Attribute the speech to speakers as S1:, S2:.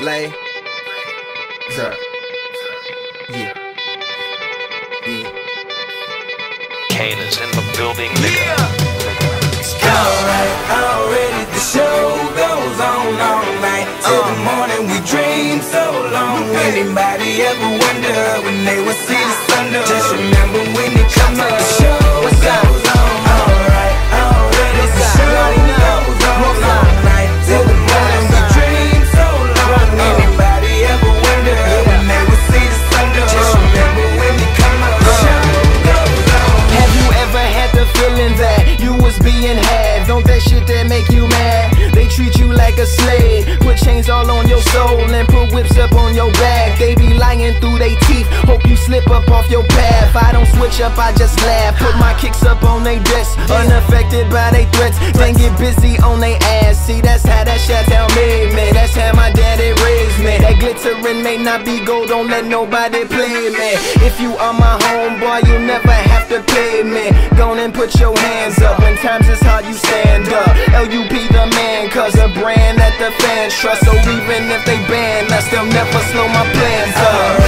S1: Lay. What's up? Yeah. Yeah.
S2: Kane is in the building, nigga.
S3: Alright, already the show goes on all night Till the uh. morning we dream so long Anybody ever wonder when they would see the sun? Just remember
S4: slave, put chains all on your soul and put whips up on your back. They be lying through they teeth, hope you slip up off your path. I don't switch up, I just laugh. Put my kicks up on they desk, unaffected by they threats. Then get busy on they ass. See, that's how that shit tell me, man. That's how my daddy raised me. That glittering may not be gold, don't let nobody play me. If you are my homeboy, you never have to pay me. Go on and put your hands up when times is hard, you stand up. LUP the a brand that the fans trust. So even if they ban us, they'll never slow my plans up.